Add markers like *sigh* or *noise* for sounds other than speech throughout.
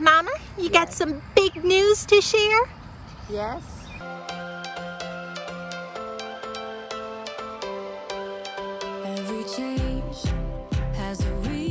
Mama, you got some big news to share? Yes. Every change has a reason.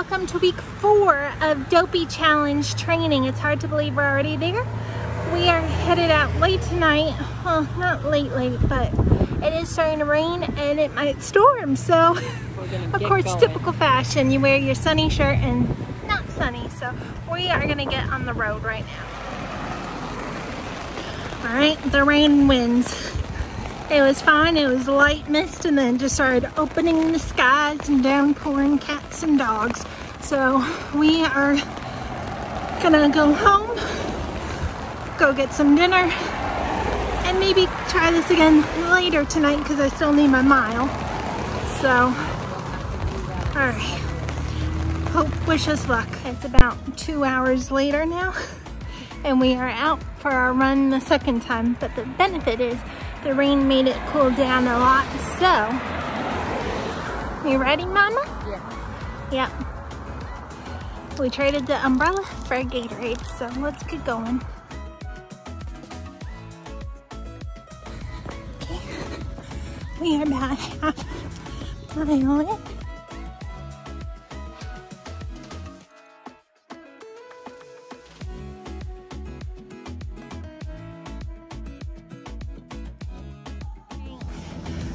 Welcome to week four of Dopey Challenge training. It's hard to believe we're already there. We are headed out late tonight. Well, not late, late, but it is starting to rain and it might storm. So, *laughs* of course, typical fashion, you wear your sunny shirt and not sunny. So, we are going to get on the road right now. All right, the rain winds. It was fine, it was light mist and then just started opening the skies and downpouring cats and dogs. So we are gonna go home, go get some dinner, and maybe try this again later tonight because I still need my mile. So, all right. Hope, wish us luck. It's about two hours later now and we are out for our run the second time. But the benefit is the rain made it cool down a lot. So, you ready, Mama? Yeah. Yep. We traded the umbrella for a Gatorade, so let's get going. Okay. We are about half mile.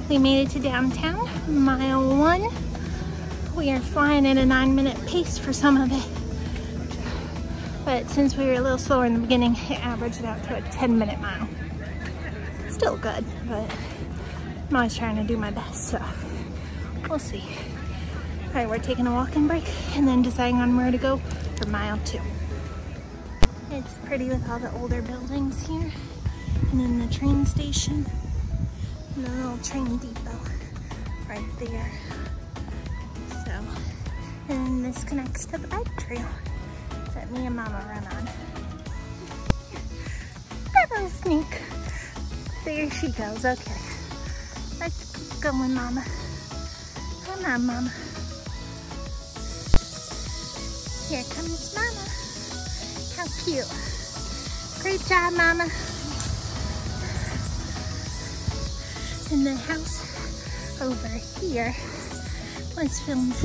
We made it to downtown, mile one. We are flying at a nine minute pace for some of it. But since we were a little slower in the beginning, *laughs* it averaged out to a 10 minute mile. Still good, but I'm always trying to do my best, so we'll see. All right, we're taking a walking break and then deciding on where to go for mile two. It's pretty with all the older buildings here. And then the train station and the little train depot right there. So, and this connects to the bike trail that me and Mama run on. Little sneak. There she goes. Okay. Let's keep going, Mama. Come on, Mama. Here comes Mama. How cute. Great job, Mama. And the house over here was filmed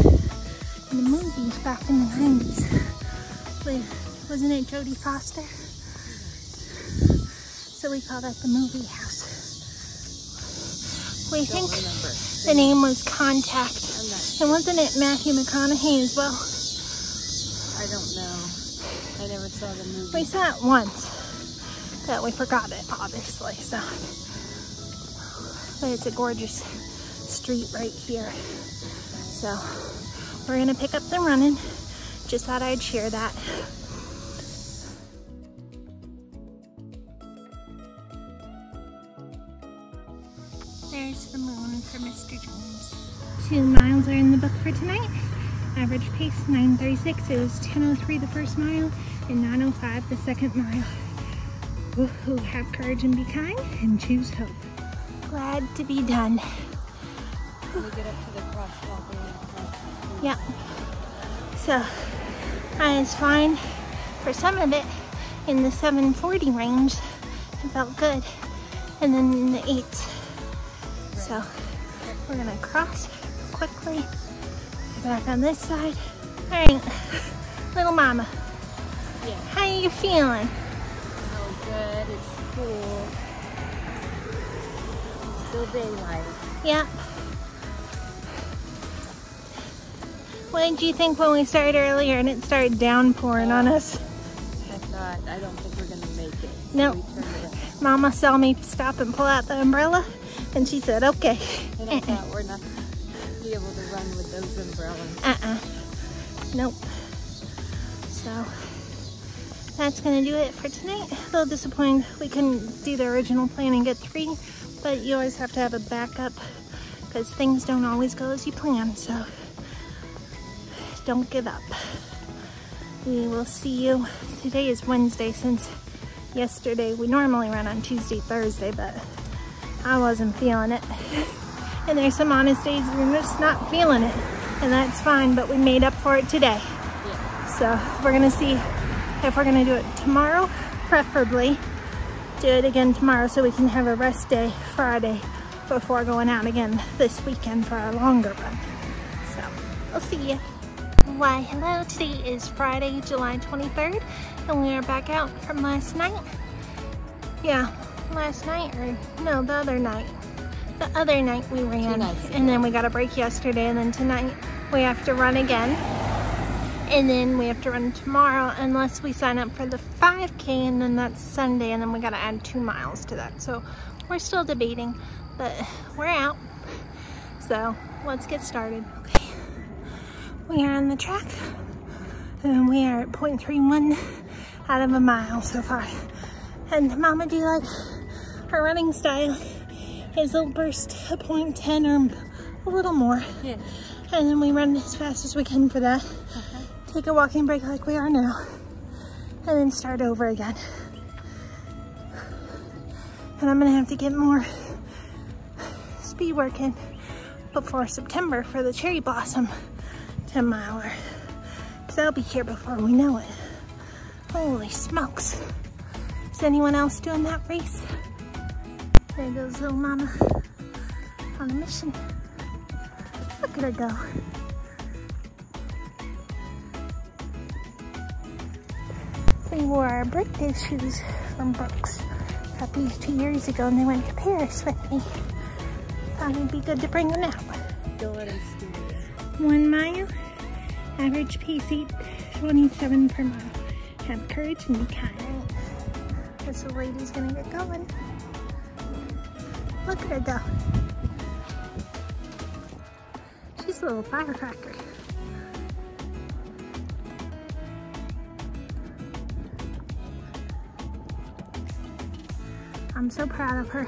in a movie back in the 90s with, wasn't it Jodie Foster? So we call that the movie house. We think the name was Contact. And wasn't it Matthew McConaughey as well? I don't know. I never saw the movie. We saw it once, but we forgot it, obviously, so. But it's a gorgeous street right here. So, we're gonna pick up the running. Just thought I'd share that. There's the moon for Mr. James. Two miles are in the book for tonight. Average pace 936. It was 1003 the first mile and 905 the second mile. Woohoo, have courage and be kind and choose hope. Glad to be done. When we get up to the crosswalk, we're cross. Yeah. So, I was fine for some of it in the 740 range. It felt good. And then in the eights. So, we're gonna cross quickly. Back on this side. All right, *laughs* little mama, Yeah. how you feeling? Oh, good. It's cool. Still daylight. Yeah. What did you think when we started earlier and it started downpouring on us? I thought, I don't think we're gonna make it. No. It. Mama saw me stop and pull out the umbrella and she said, okay. And I thought we're not gonna be able to run with those umbrellas. Uh-uh. Nope. So that's gonna do it for tonight. A little disappointed we couldn't do the original plan and get three, but you always have to have a backup because things don't always go as you plan, so don't give up. We will see you. Today is Wednesday since yesterday. We normally run on Tuesday, Thursday, but I wasn't feeling it. *laughs* And there's some honest days we're just not feeling it. And that's fine, but we made up for it today. So we're gonna see if we're gonna do it tomorrow, preferably. Do it again tomorrow so we can have a rest day Friday before going out again this weekend for a longer run. So we'll see you. Why, hello, today is Friday, July 23rd, and we are back out from last night. Yeah, last night, or no, the other night. The other night we ran, and then we got a break yesterday, and then tonight we have to run again. And then we have to run tomorrow unless we sign up for the 5K, and then that's Sunday, and then we gotta add two miles to that. So we're still debating, but we're out. So let's get started. Okay. We are on the track and we are at 0.31 out of a mile so far. And Mama, do you like our running style? Is a burst a 0.10 or a little more. Yeah. And then we run as fast as we can for that. Okay. Take a walking break like we are now. And then start over again. And I'm gonna have to get more speed working before September for the cherry blossom 10 miler. Because I'll be here before we know it. Holy smokes. Is anyone else doing that race? There goes little mama on a mission. Look at her go. We wore our birthday shoes from Brooks. Got these two years ago and they went to Paris with me. Thought it'd be good to bring them out. One mile, average pace eight, 27 per mile. Have courage and be kind. This lady's gonna get going. Look at her go. She's a little firecracker. I'm so proud of her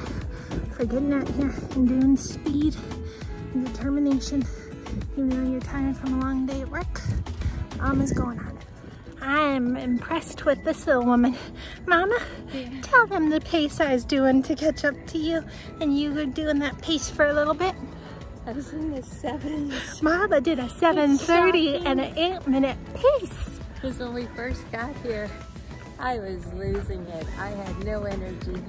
for getting out here and doing speed and determination. Even know you're tired from a long day at work, Mama's going on it. I am impressed with this little woman. Mama, tell them the pace I was doing to catch up to you, and you were doing that pace for a little bit. I was in the sevens. Mama did a 7.30 and an 8 minute pace. Because when we first got here, I was losing it. I had no energy.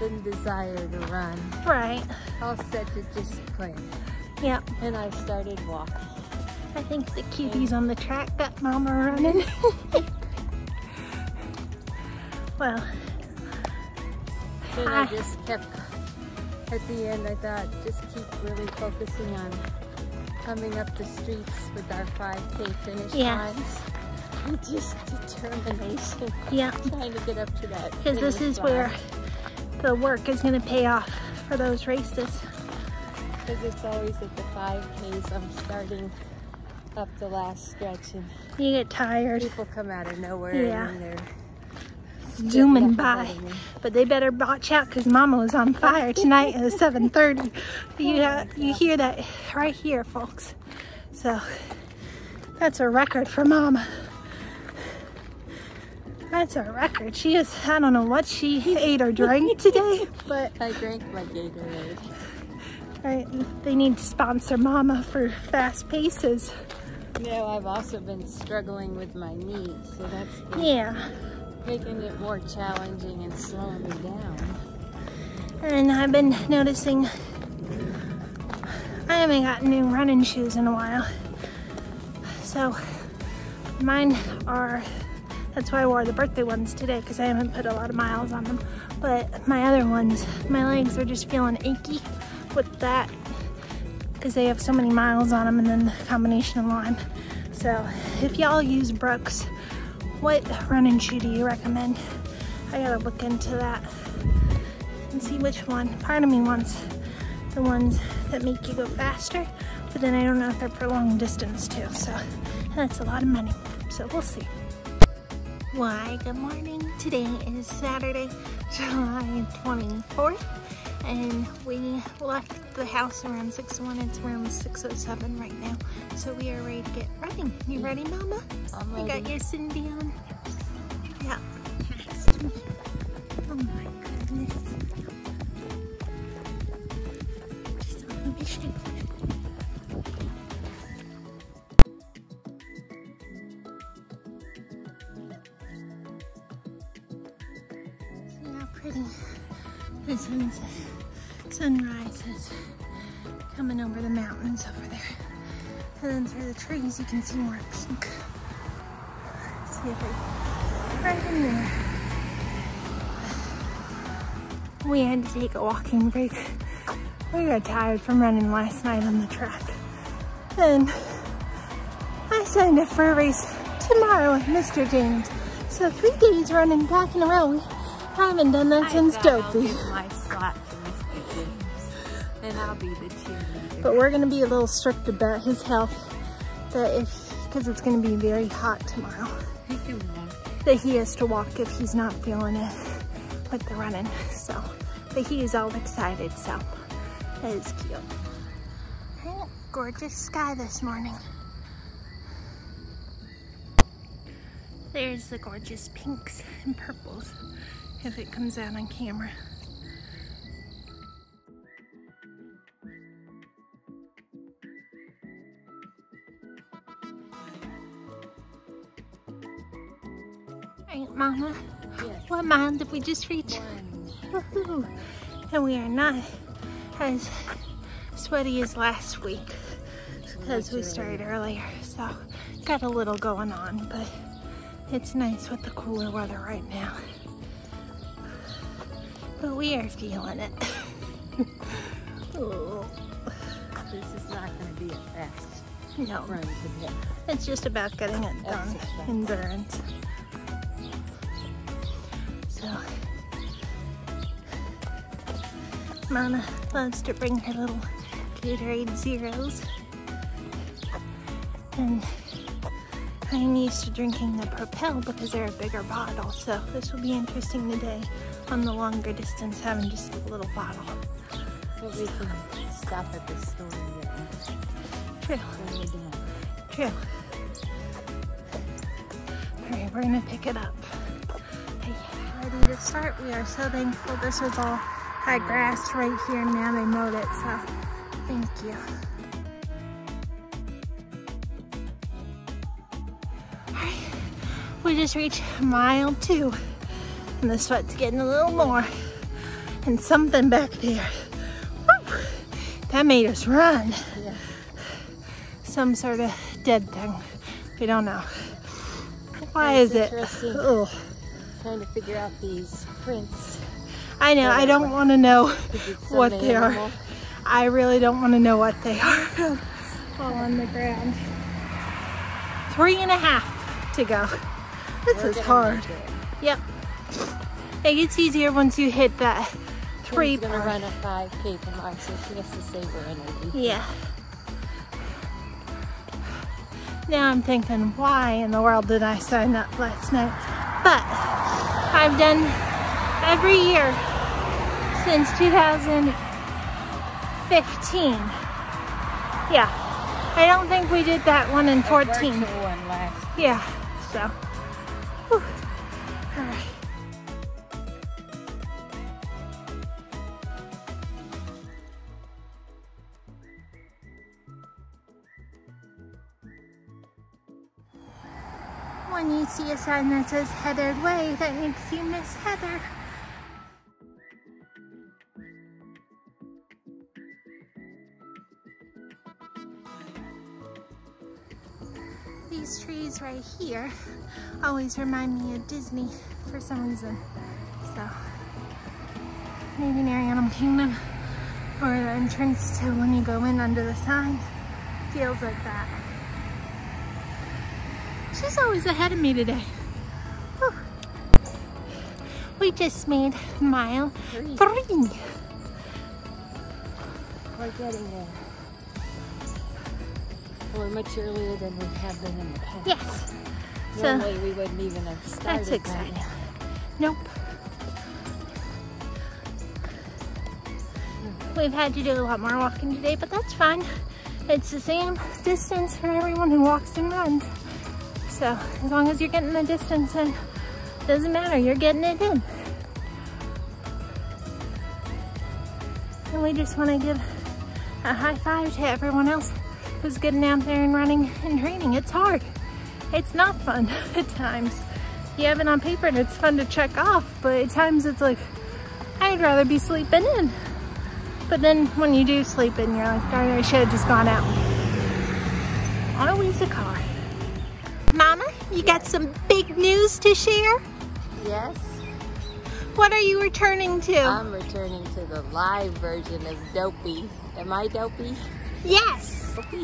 Didn't desire to run. Right. All set to just quit. Yep. And I started walking. I think the cuties on the track got Mama running. *laughs* well, Then I Hi. just kept, at the end I thought, just keep really focusing on coming up the streets with our 5K finish Yes. times. And *laughs* just determination, yeah. trying to get up to that. Because this is where the work is going to pay off for those races. Because it's always at the 5Ks I'm starting up the last stretch and You get tired people come out of nowhere Yeah. and they're zooming by. up ahead of me. But they better watch out because Mama was on fire tonight at *laughs* 7.30. You, uh, you hear that right here, folks. So that's a record for Mama. That's a record. She is, I don't know what she *laughs* ate or drank today, *laughs* but I drank my Gatorade. Right, they need to sponsor Mama for fast paces. Know, I've also been struggling with my knee, so that's Yeah. making it more challenging and slowing me down. And I've been noticing I haven't gotten new running shoes in a while. So mine are, that's why I wore the birthday ones today because I haven't put a lot of miles on them. But my other ones, my legs are just feeling achy with that because they have so many miles on them and then the combination of lime. So if y'all use Brooks, what running shoe do you recommend? I gotta look into that and see which one. Part of me wants the ones that make you go faster, but then I don't know if they're for long distance too. So, That's a lot of money, so we'll see. Why, good morning. Today is Saturday, *laughs* July 24th, and we left the house around 6.01. It's around 6.07 right now, so we are ready to get running. You mm. ready, Mama? I'm You ready. got your Cindy on? Yeah. Oh my goodness. She's on a mission. See how pretty the sunset, sunrise is coming over the mountains over there. And then through the trees you can see more pink. See if I right in there. We had to take a walking break. We got tired from running last night on the track. And I signed up for a race tomorrow with Mr. James. So three days running back in a row. I haven't done that since I I'll Dopey. And I'll be the cheerleader. But we're gonna be a little strict about his health. That if, because it's gonna be very hot tomorrow. He can walk. that he has to walk if he's not feeling it with the running. So, but he is all excited, so that is cute. Gorgeous sky this morning. There's the gorgeous pinks and purples if it comes out on camera. Mama? Yes. What mile did we just reach? *laughs* And we are not as sweaty as last week because we started earlier. So got a little going on, but it's nice with the cooler weather right now. But we are feeling it. *laughs* oh, This is not going to be a fast no, run today. it's just about getting it done. Endurance. Mama loves to bring her little Gatorade Zeros. And I'm used to drinking the Propel because they're a bigger bottle. So this will be interesting today on the longer distance having just a little bottle. But we can stop at the store and get one True, we're true. All right, we're gonna pick it up. Okay, ready to start. We are so thankful. This was all high grass right here now they mowed it, so thank you. All right, we just reached mile two and the sweat's getting a little more and something back there. Woo, that made us run Yeah. some sort of dead thing. We don't know. Why That's is it? Ugh. Trying to figure out these prints. I know, I don't want *laughs* to know what they are. I really don't want to know what they are. All on the ground. Three and a half to go. This We're is hard. Yep. It gets easier once you hit that three Kim's gonna run a 5K tomorrow, so she has to save her energy. Yeah. Now I'm thinking, why in the world did I sign up last night? But I've done every year since 2015. Yeah. I don't think we did that one in 14. virtual one. Yeah, so. whew. All right. When you see a sign that says Heathered Way, that makes you Miss Heather. These trees right here always remind me of Disney for some reason. So maybe near Animal Kingdom or the entrance to when you go in under the sign feels like that. She's always ahead of me today. Whew. We just made mile Three. three. We're getting there. We're much earlier than we have been in the past. Yes. So we wouldn't even have started. that's exciting. now. Nope. We've had to do a lot more walking today, but that's fine. It's the same distance for everyone who walks and runs. So as long as you're getting the distance in, doesn't matter, you're getting it in. And we just want to give a high five to everyone else who's getting out there and running and training. It's hard. It's not fun *laughs* at times. You have it on paper and it's fun to check off, but at times it's like, I'd rather be sleeping in. But then when you do sleep in, you're like, darn, I should have just gone out. Always a car. Mama, you got some big news to share? Yes, What are you returning to? I'm returning to the live version of Dopey. Am I Dopey? Yes. *laughs*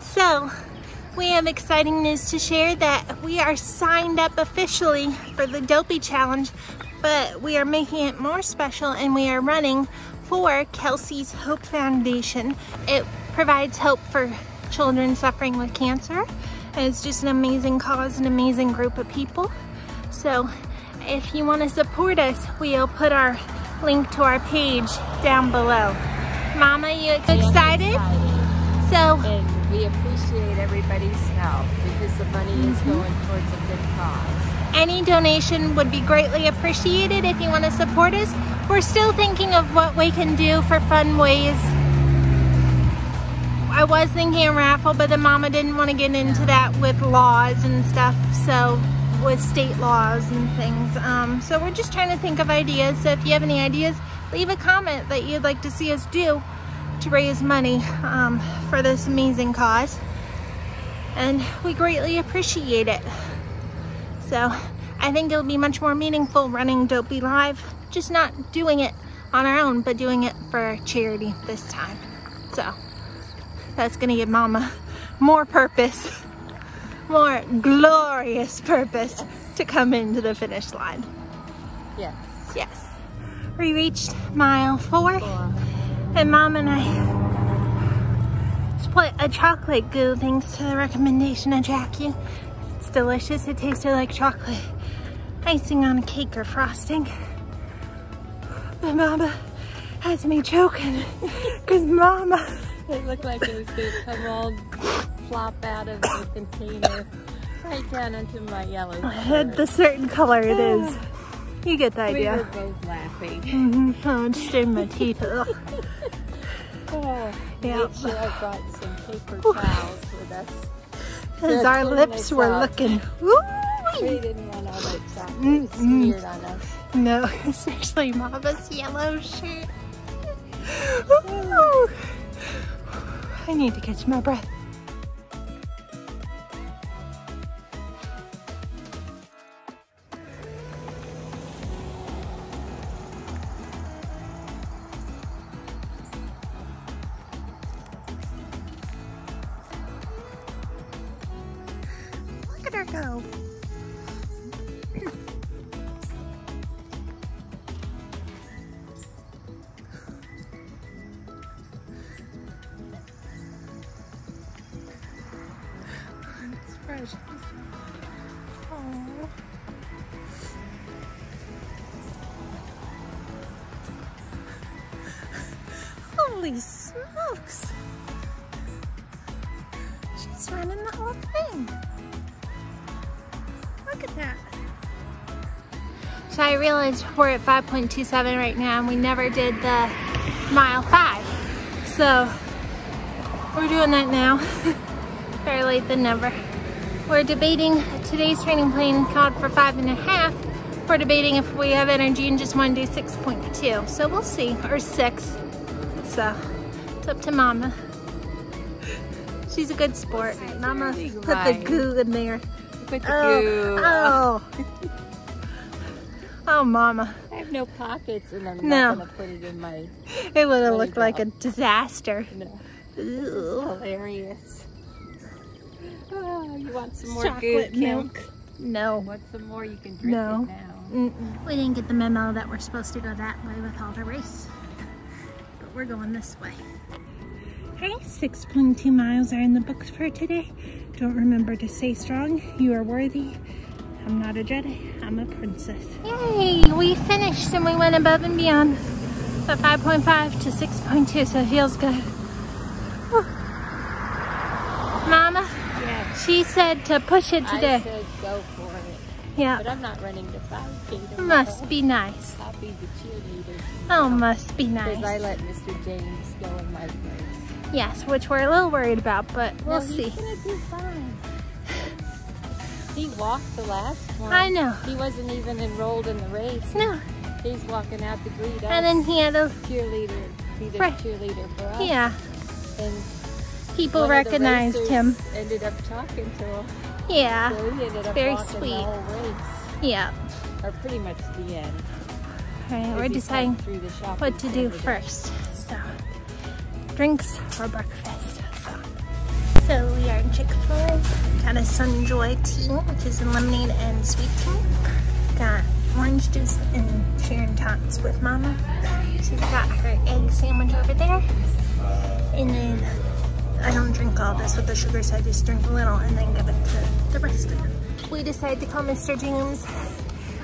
So, we have exciting news to share that we are signed up officially for the Dopey Challenge, but we are making it more special and we are running for Kellsie's Hope Foundation. It provides hope for children suffering with cancer. It's just an amazing cause, an amazing group of people. So, if you want to support us, we'll put our link to our page down below. Mama, you excited? So, And we appreciate everybody's help because the money is going towards a good cause. Any donation would be greatly appreciated if you want to support us. We're still thinking of what we can do for fun ways. I was thinking a raffle, but the mama didn't want to get into that with laws and stuff, so with state laws and things. Um, so we're just trying to think of ideas. So if you have any ideas, leave a comment that you'd like to see us do to raise money um, for this amazing cause. And we greatly appreciate it. So I think it'll be much more meaningful running Dopey Live, just not doing it on our own, but doing it for charity this time. So that's gonna give Mama more purpose, *laughs* more glorious purpose to come into the finish line. Yes. Yes. We reached mile four Four. and Mom and I split a chocolate goo thanks to the recommendation of Jackie. It's delicious. It tasted like chocolate icing on a cake or frosting. But Mama has me choking because Mama, It looked like it was going to come all flop out of the container right down into my yellow had shirt. the certain color it is. You get the idea. We were both laughing. Mhm. Oh, it's in my teeth. *laughs* Oh, Yeah. Sure I brought some paper towels with us. Because our lips were looking. We Woo! didn't want all that chocolate Mm-mm. smeared on us. No, *laughs* especially Mama's yellow shirt. Ooh. I need to catch my breath. Look So I realized we're at 5.27 right now and we never did the mile five. So we're doing that now. *laughs* Better late than never. We're debating today's training plan called for five and a half. We're debating if we have energy and just want to do 6.2. So we'll see, or six. So it's up to Mama. She's a good sport. Mama really put the goo in there. Put the Oh, goo. oh. *laughs* Oh, Mama. I have no pockets and I'm No. not going to put it in my, It would have looked like a disaster. no. Hilarious. Oh, you want some more Chocolate goo, Kim? milk. No. Want some more? You can drink No. it now. Mm-mm. We didn't get the memo that we're supposed to go that way with all the race. But we're going this way. Okay, 6.2 miles are in the books for today. Don't remember to stay strong. You are worthy. I'm not a Jedi, I'm a princess. Yay, we finished and we went above and beyond. But 5.5 to 6.2, so it feels good. Whew. Mama, Yeah. she said to push it I today. said go for it. But Yeah, I'm not running the 5K tomorrow. must be nice. I'll be the cheerleader. Oh, must be nice. Because I let Mr. James go in my place. Yes, which we're a little worried about, but we'll no, see. He walked the last one. I know. He wasn't even enrolled in the race. No, He's walking out to greet us. and then he had a, cheerleader, the Right. cheerleader for us. yeah, And people the recognized him. Ended up talking to him. Yeah, So he ended up very sweet. the yeah. or pretty much the end. All right, we're deciding the what to do first. So, drinks or breakfast. So, so we are in Chick-fil-A. Got a Sunjoy tea, which is in lemonade and sweet tea. Got orange juice and Sharon Tots with Mama. She's got her egg sandwich over there. And then I don't drink all this with the sugar, so I just drink a little and then give it to the rest of it. We decided to call Mr. James.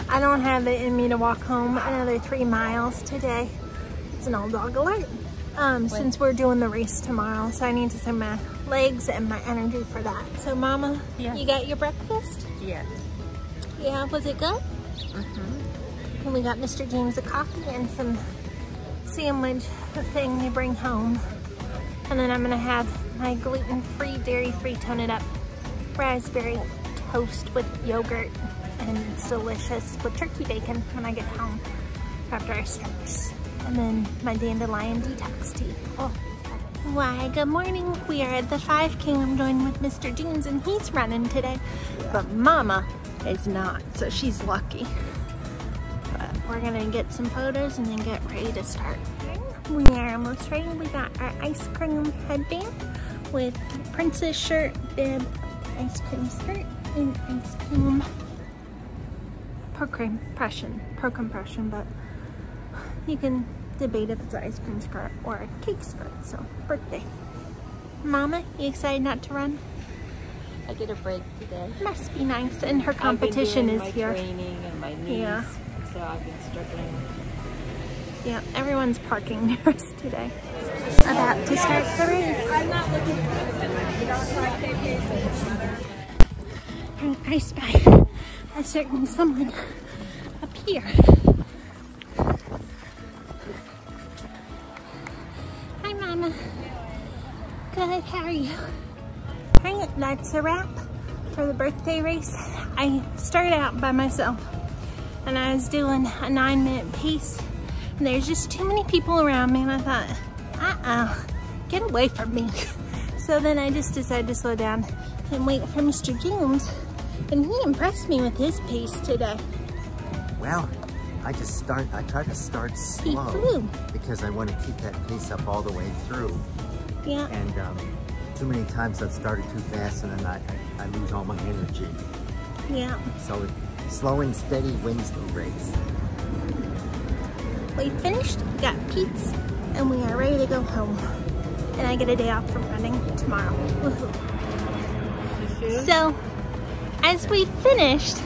I don't have it in me to walk home another three miles today. It's an old dog alert. Um, since we're doing the race tomorrow, so I need to send my legs and my energy for that. So, Mama, Yeah. you got your breakfast? Yeah. Yeah, was it good? Mm-hmm. And we got Mr. James a coffee and some sandwich the thing they bring home. And then I'm gonna have my gluten-free, dairy-free, tone it up raspberry toast with yogurt. And it's delicious with turkey bacon when I get home after our stretch. And then my dandelion detox tea. Oh, why, good morning. We are at the 5K. I'm joined with Mr. James and he's running today. But Mama is not, so she's lucky. But we're gonna get some photos and then get ready to start. We are almost ready. We got our ice cream headband with princess shirt, bib, ice cream skirt, and ice cream pro compression, pro compression, but you can debate if it's an ice cream skirt or a cake skirt. So birthday. Mama, you excited not to run? I get a break today. Must be nice. And her competition is here. training and my knees, Yeah. so I've been struggling. Yeah, everyone's parking *laughs* near us today. About to start the race. I'm not looking for And I spy a certain someone up here. How are you? Alright, that's a wrap for the birthday race. I started out by myself and I was doing a nine minute pace and there's just too many people around me and I thought, uh-uh, get away from me. *laughs* So then I just decided to slow down and wait for Mr. James and he impressed me with his pace today. Well, I just start, I try to start slow because I want to keep that pace up all the way through. Yeah, And um, too many times I've started too fast and then I, I, I lose all my energy. yeah. So slow and steady wins the race. We finished, got Pete's, and we are ready to go home. And I get a day off from running tomorrow. So, as we finished,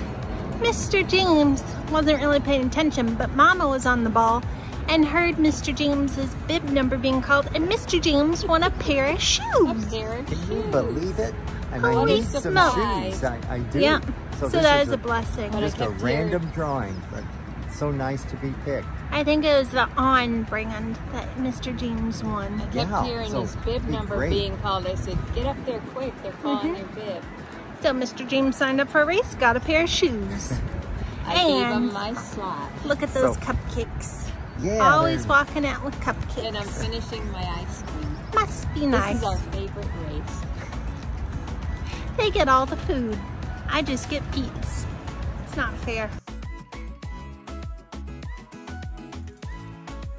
Mr. James wasn't really paying attention, but Mama was on the ball and heard Mr. James's bib number being called, and Mr. James won a pair of shoes. there. Can you believe it? And I Holy need some smokes. shoes. I, I do. Yeah, so, this that is is a blessing. Just a kept hearing- random drawing, but so nice to be picked. I think it was the on brand that Mr. James won. I kept Yeah, hearing so his bib be number great. being called. I said, get up there quick. They're calling Mm-hmm. your bib. So Mr. James signed up for a race, got a pair of shoes. *laughs* I gave And- him my slot. Look at those So- cupcakes. Yeah. Always they're- walking out with cupcakes. And I'm finishing my ice cream. Must be nice. This nice. is our favorite race. They get all the food. I just get Pete's. It's not fair.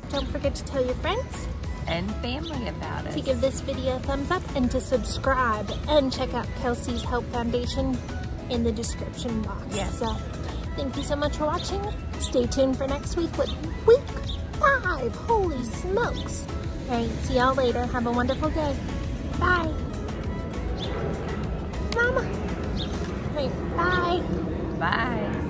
Don't forget to tell your friends And family about it. to give this video a thumbs up and to subscribe and check out Kellsie's Hope Foundation in the description box. Yes. So thank you so much for watching. Stay tuned for next week with week five. Holy smokes. All right, see y'all later. Have a wonderful day. Bye. Mama. All right, bye. Bye.